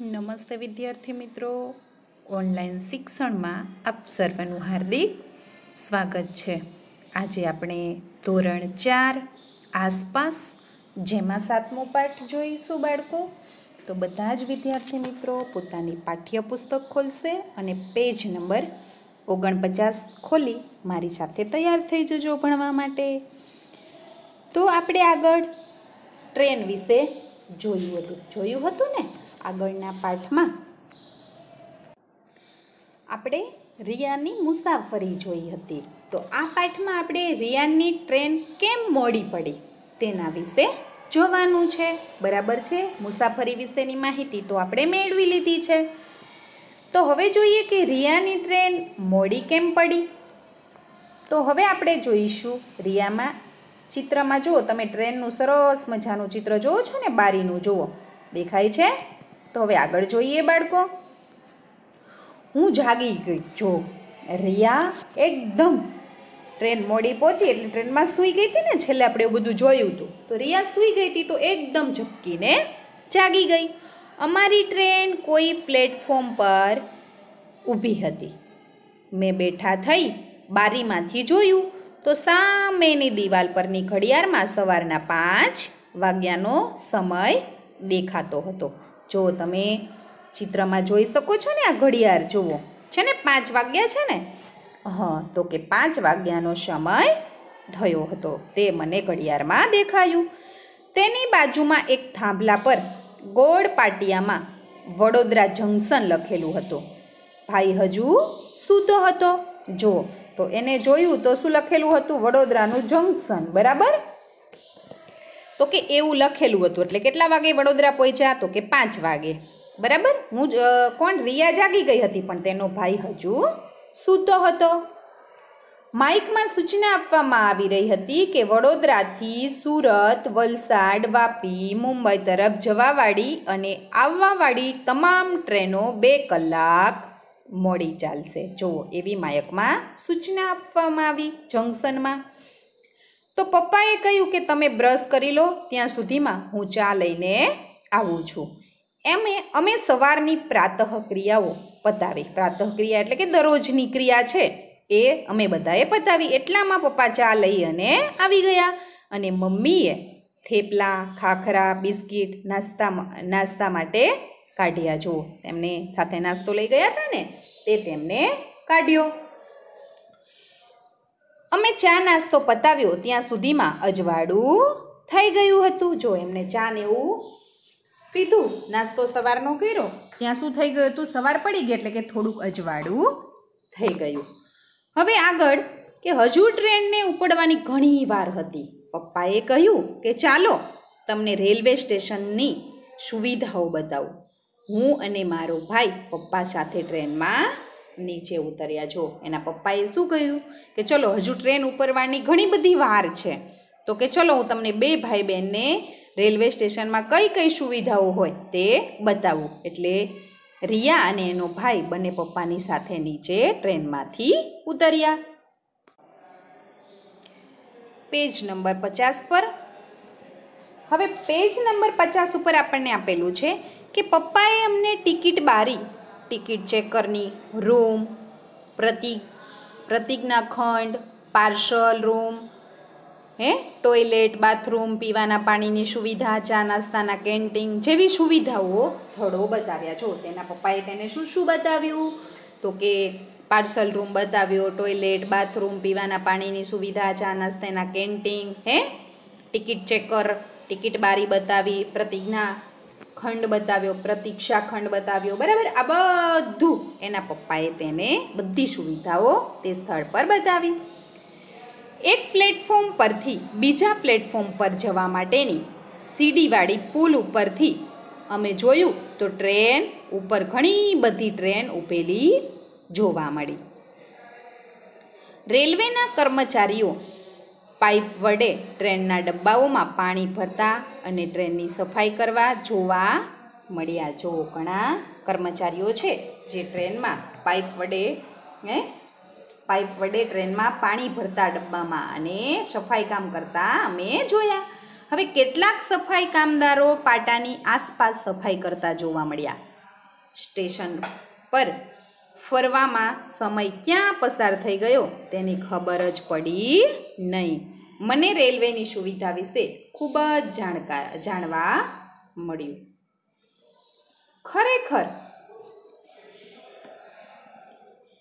નમસ્તે વિદ્યાર્થી મિત્રો. ઓનલાઈન શિક્ષણમાં આપ સર્વનું હાર્દિક સ્વાગત છે. આજે આપણે ધોરણ ચાર આસપાસ જેમાં સાતમો પાઠ જોઈશું બાળકો. તો બધા જ વિદ્યાર્થી મિત્રો પોતાની પાઠ્યપુસ્તક ખોલશે અને પેજ નંબર ઓગણપચાસ ખોલી મારી સાથે તૈયાર થઈ જજો ભણવા માટે. તો આપણે આગળ ટ્રેન વિશે જોયું હતું. જોયું હતું ને? આગળના પાઠમાં આપણે રિયાની મુસાફરી જોઈ હતી. તો આ પાઠમાં આપણે રિયાની ટ્રેન કેમ મોડી પડી તેના વિશે જોવાનું છે. બરાબર છે? મુસાફરી વિશેની માહિતી તો આપણે મેળવી લીધી છે. તો હવે જોઈએ કે રિયાની ટ્રેન મોડી કેમ પડી? તો હવે આપણે જોઈશું રિયામાં ચિત્રમાં. જુઓ, તમે ટ્રેનનું સરસ મજાનું ચિત્ર જુઓ છો ને? બારીનું, જુઓ. દેખાય છે? તો હવે આગળ જોઈએ બાળકો. હું જાગી ગઈ. જો, રિયા એકદમ ટ્રેન મોડી પહોંચી એટલે ટ્રેનમાં સૂઈ ગઈ હતી ને, છેલ્લે આપણે એવું બધું જોયું હતું. તો રિયા સૂઈ ગઈ હતી તો એકદમ ઝપકીને જાગી ગઈ. અમારી ટ્રેન કોઈ પ્લેટફોર્મ પર ઊભી હતી. મેં બેઠા થઈ બારીમાંથી જોયું તો સામેની દિવાલ પરની ઘડિયાળમાં સવારના પાંચ વાગ્યાનો સમય દેખાતો હતો. જો તમે ચિત્રમાં જોઈ શકો છો ને આ ઘડિયાળ, જુઓ. છે ને? પાંચ વાગ્યા છે ને? હા, તો કે પાંચ વાગ્યાનો સમય થયો હતો. તે મને ઘડિયાળમાં દેખાયું. તેની બાજુમાં એક થાંભલા પર ગોળ પાટિયામાં વડોદરા જંકશન લખેલું હતું. ભાઈ, હજુ સૂતો હતો? જો, તો એને જોયું તો શું લખેલું હતું? વડોદરાનું જંકશન, બરાબર? તો કે એવું લખેલું હતું. એટલે કેટલા વાગે વડોદરા પહોંચ્યા? તો કે પાંચ વાગે. બરાબર? હું કોણ? રિયા જાગી ગઈ હતી, પણ તેનો ભાઈ હજુ સૂતો હતો. માઇકમાં સૂચના આપવામાં આવી રહી હતી કે વડોદરાથી સુરત, વલસાડ, વાપી, મુંબઈ તરફ જવાવાળી અને આવવાવાળી તમામ ટ્રેનો બે કલાક મોડી ચાલશે. જુઓ, એવી માયકમાં સૂચના આપવામાં આવી જંકશનમાં. તો પપ્પાએ કહ્યું કે તમે બ્રશ કરી લો, ત્યાં સુધીમાં હું ચા લઈને આવું છું. એમે, અમે સવારની પ્રાતઃ ક્રિયાઓ પતાવી. પ્રાતઃ ક્રિયા એટલે કે દરરોજની ક્રિયા છે, એ અમે બધાએ પતાવી. એટલામાં પપ્પા ચા લઈ અને આવી ગયા. અને મમ્મીએ થેપલા, ખાખરા, બિસ્કિટ, નાસ્તા નાસ્તા માટે કાઢ્યા. જુઓ, તેમને સાથે નાસ્તો લઈ ગયા હતા ને, તે તેમને કાઢ્યો. અમે ચા નાસ્તો પતાવ્યો ત્યાં સુધીમાં અજવાળું થઈ ગયું હતું. જો એમને ચા ને એવું પીધું, નાસ્તો સવારનો કર્યો, ત્યાં શું થઈ ગયું હતું? સવાર પડી ગઈ એટલે કે થોડુંક અજવાળું થઈ ગયું. હવે આગળ કે હજુ ટ્રેનને ઉપડવાની ઘણી વાર હતી. પપ્પાએ કહ્યું કે ચાલો, તમને રેલવે સ્ટેશનની સુવિધાઓ બતાવું. હું અને મારો ભાઈ પપ્પા સાથે ટ્રેનમાં નીચે ઉતર્યા. જો, એના પપ્પાએ શું કહ્યું? કે ચલો, હજુ ટ્રેન ઉપરવાની ઘણી બધી વાર છે. તો કે ચલો, હું તમને બે ભાઈ બહેનને રેલવે સ્ટેશનમાં કઈ કઈ સુવિધાઓ હોય તે બતાવું. એટલે રિયા અને એનો ભાઈ બંને પપ્પાની સાથે નીચે ટ્રેનમાંથી ઉતર્યા. પેજ નંબર પચાસ પર. હવે પેજ નંબર પચાસ ઉપર આપણને આપેલું છે કે પપ્પાએ અમને ટિકિટ બારી. ટિકિટ ચેકરની રૂમ, પ્રતિક, પ્રતિજ્ઞા ખંડ પાર્સલ રૂમ, હે, ટોયલેટ, બાથરૂમ, પીવાના પાણીની સુવિધા, ચા નાસ્તાના કેન્ટીન જેવી સુવિધાઓ સ્થળો બતાવ્યા. જો, તેના પપ્પાએ તેને શું શું બતાવ્યું? તો કે પાર્સલ રૂમ બતાવ્યો, ટોયલેટ, બાથરૂમ, પીવાના પાણીની સુવિધા, ચા નાસ્તાના કેન્ટીન, હે, ટિકિટ ચેકર, ટિકિટ બારી બતાવી, પ્રતિજ્ઞા ખંડ બતાવ્યો, પ્રતીક્ષા ખંડ બતાવ્યો, બરાબર? આ બધું એના પપ્પાએ તેને બધી સુવિધાઓ તે સ્થળ પર બતાવી. એક પ્લેટફોર્મ પરથી બીજા પ્લેટફોર્મ પર જવા માટેની સીડીવાળી પુલ ઉપરથી અમે જોયું તો ટ્રેન ઉપર ઘણી બધી ટ્રેન ઊભેલી જોવા મળી. રેલવેના કર્મચારીઓ પાઇપ વડે ટ્રેનના ડબ્બાઓમાં પાણી ભરતા અને ટ્રેનની સફાઈ કરવા જોવા મળ્યા. જો ઘણા કર્મચારીઓ છે જે ટ્રેનમાં પાઇપ વડે, હે? પાઇપ વડે ટ્રેનમાં પાણી ભરતા ડબ્બામાં અને સફાઈ કામ કરતા અમે જોયા. હવે કેટલાક સફાઈ કામદારો પાટાની આસપાસ સફાઈ કરતા જોવા મળ્યા. સ્ટેશન પર ફરવામાં સમય ક્યાં પસાર થઈ ગયો તેની ખબર જ પડી નહીં. મને રેલવેની સુવિધા વિશે ખૂબ જ જાણકાર જાણવા મળ્યું. ખરેખર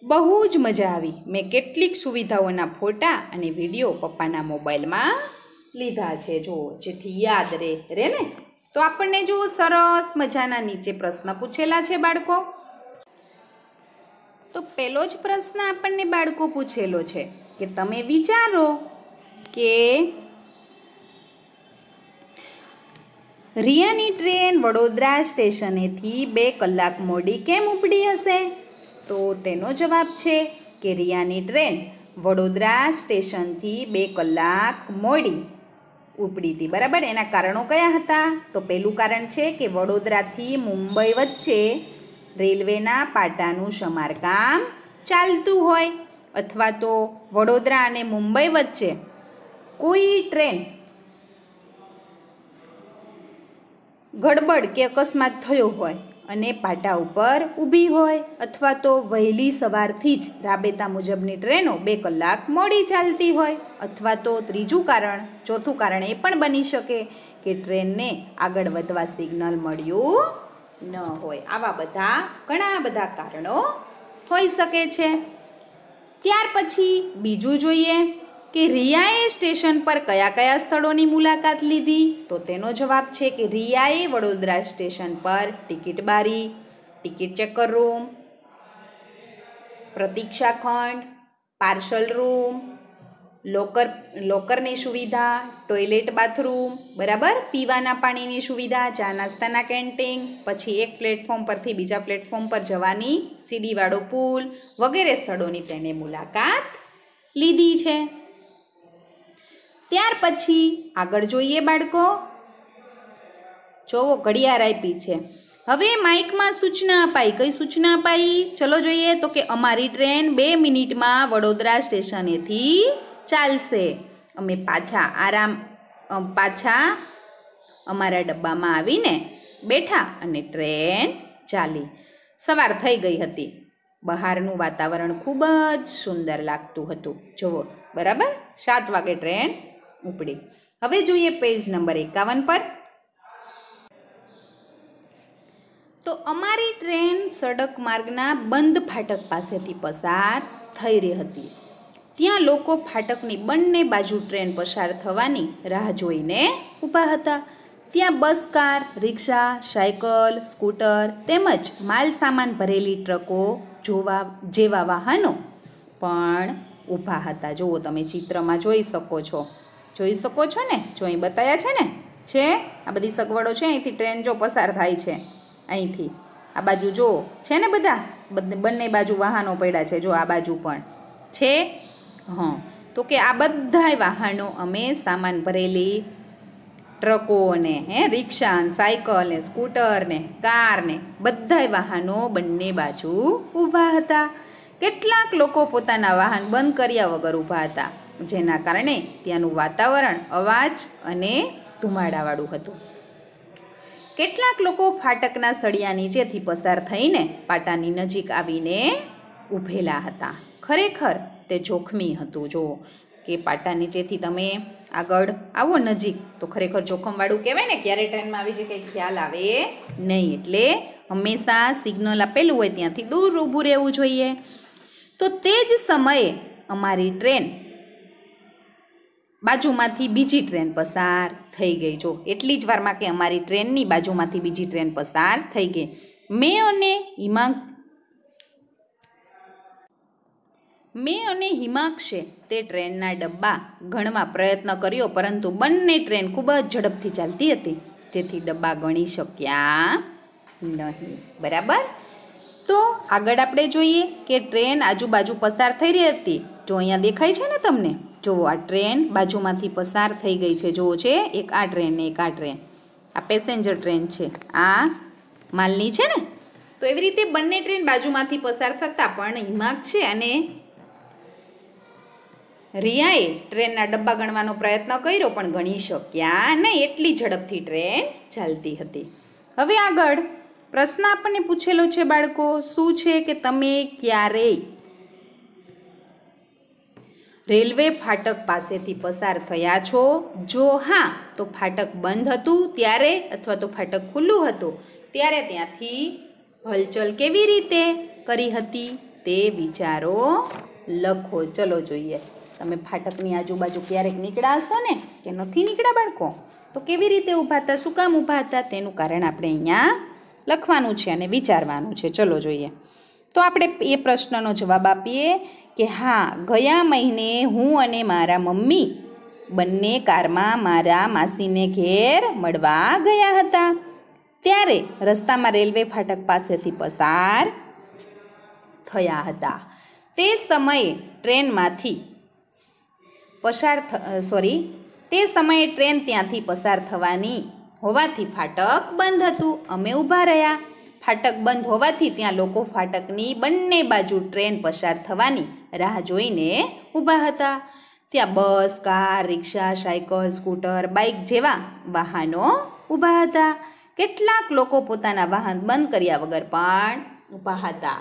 બહુ જ મજા આવી. મેં કેટલીક સુવિધાઓના ફોટા અને વીડિયો પપ્પાના મોબાઈલમાં લીધા છે. જો જેથી યાદ રહે રે ને? તો આપણને જો સરસ મજાના નીચે પ્રશ્ન પૂછેલા છે બાળકો. તો પહેલો જ પ્રશ્ન આપણને બાળકો પૂછેલો છે કે તમે વિચારો કે રિયાની ટ્રેન વડોદરા સ્ટેશનેથી બે કલાક મોડી કેમ ઉપડી હશે? તો તેનો જવાબ છે કે રિયાની ટ્રેન વડોદરા સ્ટેશનથી બે કલાક મોડી ઉપડી હતી. બરાબર? એના કારણો કયા હતા? તો પહેલું કારણ છે કે વડોદરાથી મુંબઈ વચ્ચે રેલવેના પાટાનું સમારકામ ચાલતું હોય. અથવા તો વડોદરા અને મુંબઈ વચ્ચે કોઈ ટ્રેન ગડબડ કે અકસ્માત થયો હોય અને પાટા ઉપર ઊભી હોય અથવા તો વહેલી સવારથી જ રાબેતા મુજબની ટ્રેનો બે કલાક મોડી ચાલતી હોય અથવા તો ત્રીજું કારણ, ચોથું કારણ એ પણ બની શકે કે ટ્રેનને આગળ વધવા સિગ્નલ મળ્યું ન હોય. આવા બધા ઘણા બધા કારણો હોઈ શકે છે. ત્યાર પછી બીજું જોઈએ. કે રિયાએ સ્ટેશન પર કયા કયા સ્થળોની મુલાકાત લીધી? તો તેનો જવાબ છે કે રિયાએ વડોદરા સ્ટેશન પર ટિકિટ બારી, ટિકિટ ચેકર રૂમ, પ્રતીક્ષા ખંડ, પાર્સલ રૂમ, લોકર, લોકરની સુવિધા, ટોયલેટ બાથરૂમ, બરાબર? પીવાના પાણીની સુવિધા, ચા નાસ્તાના કેન્ટીન, પછી એક પ્લેટફોર્મ પરથી બીજા પ્લેટફોર્મ પર જવાની સીડીવાળો પુલ વગેરે સ્થળોની તેણે મુલાકાત લીધી છે. ત્યાર પછી આગળ જોઈએ બાળકો. જોવો, ઘડિયાળ આપી છે. હવે માઇકમાં સૂચના અપાઈ. કઈ સૂચના અપાઈ? ચલો જોઈએ તો કે અમારી ટ્રેન બે મિનિટમાં વડોદરા સ્ટેશનેથી ચાલશે. અમે પાછા આરામ પાછા અમારા ડબ્બામાં આવીને બેઠા અને ટ્રેન ચાલી. સવાર થઈ ગઈ હતી. બહારનું વાતાવરણ ખૂબ જ સુંદર લાગતું હતું. જુઓ બરાબર? સાત વાગે ટ્રેન ઉપડી. હવે જોઈએ પેજ નંબર એકાવન પર. તો અમારી ટ્રેન સડક માર્ગના બંધ ફાટક પાસેથી પસાર થઈ રહી હતી. ત્યાં લોકો ફાટકની બંને બાજુ ટ્રેન પસાર થવાની રાહ જોઈને ઊભા હતા. ત્યાં બસ, કાર, રિક્ષા, સાયકલ, સ્કૂટર તેમજ માલ સામાન ભરેલી ટ્રકો જોવા જેવા વાહનો પણ ઊભા હતા. જુઓ તમે ચિત્રમાં જોઈ શકો છો. જોઈ શકો છો ને? જો અહીં બતાવ્યા છે ને? છે? આ બધી સગવડો છે, અહીંથી ટ્રેન જો પસાર થાય છે, અહીંથી. આ બાજુ જો, છે ને બધા? બંને- બાજુ વાહનો પડ્યા છે, જો આ બાજુ પણ. છે? હં. તો કે આ બધાય વાહનો અમે સામાન ભરેલી ટ્રકોને, હે, રિક્ષા સાયકલને સાયકલ ને, સ્કૂટર ને, કાર ને, બધાય વાહનો બંને બાજુ ઊભા હતા. કેટલાક લોકો પોતાના વાહન બંધ કર્યા વગર ઊભા હતા. જેના કારણે ત્યાંનું વાતાવરણ અવાજ અને ધુમાડાવાળું હતું. કેટલાક લોકો ફાટકના સળિયા નીચેથી પસાર થઈને પાટાની નજીક આવીને ઊભેલા હતા. ખરેખર તે જોખમી હતું. જો કે પાટા નીચેથી તમે આગળ આવો નજીક, તો ખરેખર જોખમવાળું કહેવાય ને, ક્યારે ટ્રેનમાં આવી જાય કંઈ ખ્યાલ આવે નહીં. એટલે હંમેશા સિગ્નલ આપેલું હોય ત્યાંથી દૂર ઊભું રહેવું જોઈએ. તો તે જ સમયે અમારી ટ્રેન બાજુમાંથી બીજી ટ્રેન પસાર થઈ ગઈ. જો, એટલી જ વારમાં કે અમારી ટ્રેનની બાજુમાંથી બીજી ટ્રેન પસાર થઈ ગઈ. મેં અને હિમાંક મેં અને હિમાક્ષે તે ટ્રેનના ડબ્બા ગણવા પ્રયત્ન કર્યો, પરંતુ બંને ટ્રેન ખૂબ જ ઝડપથી ચાલતી હતી. જેથી ડબ્બા ગણી શક્યા નહીં. બરાબર? તો આગળ આપણે જોઈએ કે ટ્રેન આજુબાજુ પસાર થઈ રહી હતી. જો અહીંયા દેખાય છે ને તમને? જુઓ આ ટ્રેન બાજુમાંથી પસાર થઈ ગઈ છે, જુઓ છે, એક આ ટ્રેન ને એક આ ટ્રેન. આ પેસેન્જર ટ્રેન છે. આ માલની છે ને? તો એવી રીતે બંને ટ્રેન બાજુમાંથી પસાર થતાં પણ હિમાક છે અને રિયાએ ટ્રેનના ડબ્બા ગણવાનો પ્રયત્ન કર્યો, પણ ગણી શક્યા નહીં. એટલી ઝડપથી ટ્રેન ચાલતી હતી. હવે આગળ પ્રશ્ન આપણને પૂછેલો છે બાળકો, શું છે કે તમે ક્યારેય રેલવે ફાટક પાસેથી પસાર થયા છો? જો હા, તો ફાટક બંધ હતું ત્યારે અથવા તો ફાટક ખુલ્લું હતું? ત્યારે ત્યાંથી હલચલ કેવી રીતે કરી હતી તે વિચારો લખો. ચલો જોઈએ. તમે ફાટકની આજુબાજુ ક્યારેક નીકળ્યા હશો ને કે નથી નીકળ્યા બાળકો? તો કેવી રીતે ઊભા હતા? શું કામ ઊભા હતા? તેનું કારણ આપણે અહીંયા લખવાનું છે અને વિચારવાનું છે. ચલો જોઈએ. તો આપણે એ પ્રશ્નનો જવાબ આપીએ. કે હા, ગયા મહિને હું અને મારા મમ્મી બંને કારમાં મારા માસીને ઘેર મળવા ગયા હતા. ત્યારે રસ્તામાં રેલવે ફાટક પાસેથી પસાર થયા હતા. તે સમયે ટ્રેનમાંથી પસાર સોરી તે સમયે ટ્રેન ત્યાંથી પસાર થવાની હોવાથી ફાટક બંધ હતું. અમે ઊભા રહ્યા. ફાટક બંધ હોવાથી ત્યાં લોકો ફાટકની બંને બાજુ ટ્રેન પસાર થવાની રાહ જોઈને ઊભા હતા. ત્યાં બસ, કાર, રિક્ષા, સાયકલ, સ્કૂટર, બાઇક જેવા વાહનો ઊભા હતા. કેટલાક લોકો પોતાના વાહન બંધ કર્યા વગર પણ ઊભા હતા.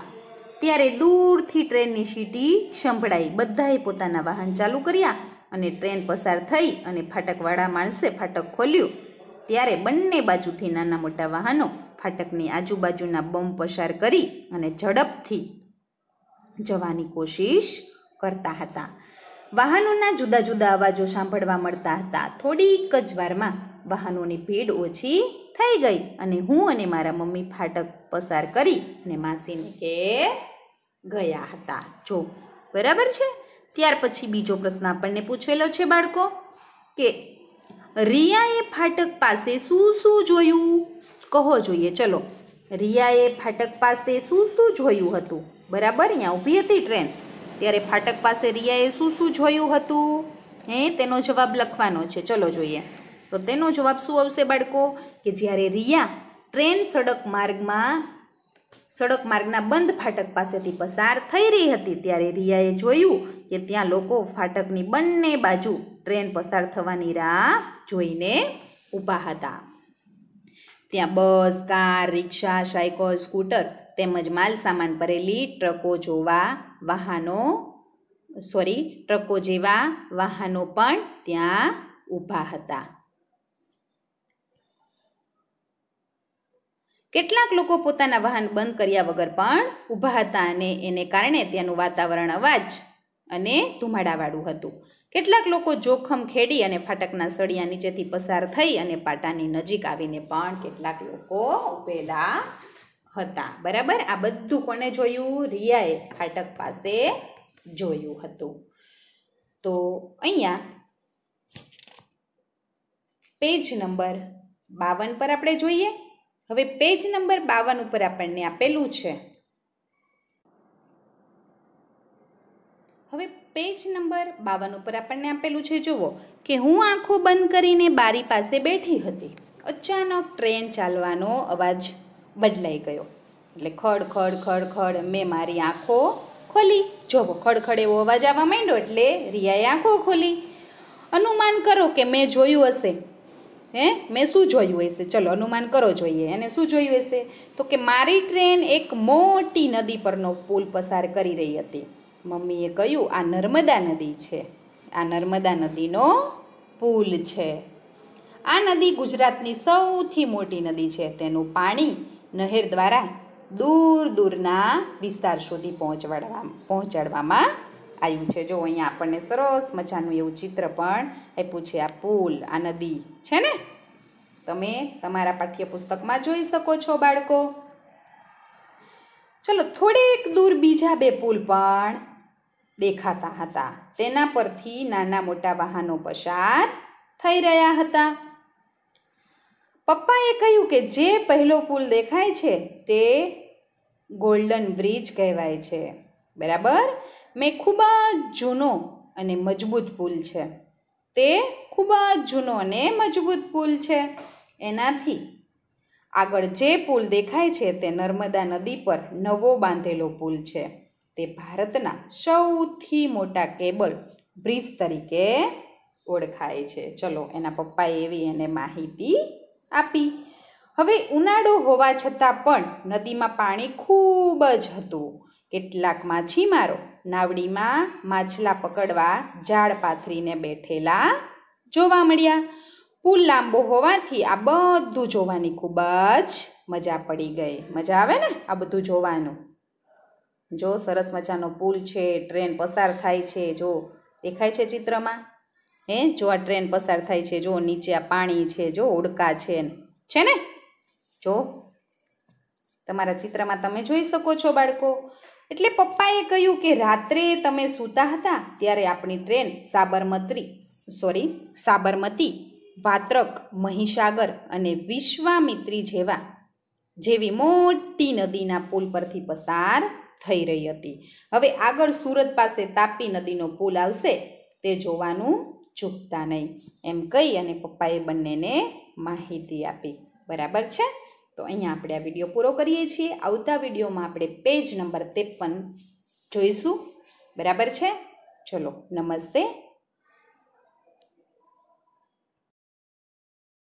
ત્યારે દૂરથી ટ્રેનની સીટી સંભળાઈ બધાએ પોતાના વાહન ચાલુ કર્યા અને ટ્રેન પસાર થઈ અને ફાટકવાળા માણસે ફાટક ખોલ્યું. ત્યારે બંને બાજુથી નાના મોટા વાહનો ફાટકની આજુબાજુના બમ્બ પસાર કરી અને ઝડપથી જવાની કોશિશ કરતા હતા. વાહનોના જુદા જુદા અવાજો સાંભળવા મળતા હતા. થોડીક જ વારમાં વાહનોની ભીડ ઓછી થઈ ગઈ અને હું અને મારા મમ્મી ફાટક પસાર કરી અને માસીને કે ગયા હતા. જો, બરાબર છે? ત્યાર પછી બીજો પ્રશ્ન આપણને પૂછેલો છે બાળકો કે, રિયાએ ફાટક પાસે શું શું જોયું? કહો જોઈએ, ચલો. રિયાએ ફાટક પાસે શું શું જોયું હતું. બરાબર? અહીંયા ઊભી હતી ટ્રેન. ત્યારે ફાટક પાસે રિયાએ શું શું જોયું હતું. હે, તેનો જવાબ લખવાનો છે. ચલો જોઈએ. તો તેનો જવાબ શું આવશે બાળકો? કે જ્યારે રિયા ટ્રેન સડક માર્ગમાં, સડક માર્ગના બંધ ફાટક પાસેથી પસાર થઈ રહી હતી, ત્યારે રિયાએ જોયું કે ત્યાં લોકો ફાટકની બંને બાજુ ટ્રેન પસાર થવાની રાહ જોઈને ઊભા હતા. ત્યાં બસ, કાર, રિક્ષા, સાયકલ, સ્કૂટર તેમજ માલ સામાન ભરેલી ટ્રકો જોવા વાહનો, સોરી, ટ્રકો જેવા વાહનો પણ ત્યાં ઊભા હતા. કેટલાક લોકો પોતાના વાહન બંધ કર્યા વગર પણ ઊભા હતા અને એને કારણે ત્યાંનું વાતાવરણ અવાજ અને ધુમાડાવાળું હતું. કેટલાક લોકો જોખમ ખેડી અને ફાટકના સળિયા નીચેથી પસાર થઈ અને પાટાની નજીક આવીને પણ કેટલાક લોકો ઉભેલા હતા. બરાબર? આ બધું કોને જોયું? રિયાએ ફાટક પાસે જોયું હતું. તો અહીંયા પેજ નંબર બાવન પર આપણે જોઈએ. હવે પેજ નંબર બાવન ઉપર આપણને આપેલું છે હવે પેજ નંબર બાવન ઉપર આપણને આપેલું છે, જુઓ, કે હું આંખો બંધ કરીને બારી પાસે બેઠી હતી. અચાનક ટ્રેન ચાલવાનો અવાજ બદલાઈ ગયો. એટલે ખડ ખડ ખડ ખડ, મેં મારી આંખો ખોલી. જોવો ખડખડ એવો અવાજ આવવા માંડ્યો, એટલે રિયાએ આંખો ખોલી. અનુમાન કરો કે મેં જોયું હશે. હે? મેં શું જોયું હશે? ચલો, અનુમાન કરો જોઈએ. એને શું જોયું હશે? તો કે મારી ટ્રેન એક મોટી નદી પરનો પુલ પસાર કરી રહી હતી. મમ્મીએ કહ્યું, આ નર્મદા નદી છે. આ નર્મદા નદીનો પુલ છે. આ નદી ગુજરાતની સૌથી મોટી નદી છે. તેનું પાણી નહેર દ્વારા દૂર દૂરના વિસ્તાર સુધી પહોંચવાડવા, પહોંચાડવામાં આવ્યું છે. જો અહીંયા આપણને સરસ મજાનું એવું ચિત્ર પણ આપ્યું છે, આ પુલ, આ નદી છે ને? તમે તમારા પાઠ્યપુસ્તકમાં જોઈ શકો છો બાળકો. ચલો, થોડેક દૂર બીજા બે પુલ પણ દેખાતા હતા. તેના પરથી નાના મોટા વાહનો પસાર થઈ રહ્યા હતા. પપ્પાએ કહ્યું કે જે પહેલો પુલ દેખાય છે તે ગોલ્ડન બ્રિજ કહેવાય છે. બરાબર? મેં ખૂબ જ જૂનો અને મજબૂત પુલ છે. તે ખૂબ જ જૂનો અને મજબૂત પુલ છે. એનાથી આગળ જે પુલ દેખાય છે તે નર્મદા નદી પર નવો બાંધેલો પુલ છે. તે ભારતના સૌથી મોટા કેબલ બ્રિજ તરીકે ઓળખાય છે. ચલો, એના પપ્પાએ એવી એને માહિતી આપી. હવે ઉનાળો હોવા છતાં પણ નદીમાં પાણી ખૂબ જ હતું. કેટલાક માછીમારો નાવડીમાં માછલા પકડવા ઝાડ પાથરીને બેઠેલા જોવા મળ્યા. પુલ લાંબો હોવાથી આ બધું જોવાની ખૂબ જ મજા પડી ગઈ. મજા આવે ને આ બધું જોવાનું? જો સરસ મજાનો પુલ છે, ટ્રેન પસાર થાય છે, જો દેખાય છે ચિત્રમાં? હે, જો આ ટ્રેન પસાર થાય છે, જો નીચે આ પાણી છે, જો ઉડકા છે છે ને? જો તમારા ચિત્રમાં તમે જોઈ શકો છો બાળકો. એટલે પપ્પાએ કહ્યું કે રાત્રે તમે સૂતા હતા ત્યારે આપણી ટ્રેન સાબરમતી, સોરી, સાબરમતી, વાત્રક, મહીસાગર અને વિશ્વામિત્રી જેવા જેવી મોટી નદીના પુલ પરથી પસાર થઈ રહી હતી. હવે આગળ સુરત પાસે તાપી નદીનો પુલ આવશે, તે જોવાનું ચૂકતા નહીં. એમ કહી અને પપ્પાએ બંનેને માહિતી આપી. બરાબર છે? તો અહીંયા આપણે આ વીડિયો પૂરો કરીએ છીએ. આવતા વિડીયોમાં આપણે પેજ નંબર ત્રેપન જોઈશું. બરાબર છે? ચલો, નમસ્તે.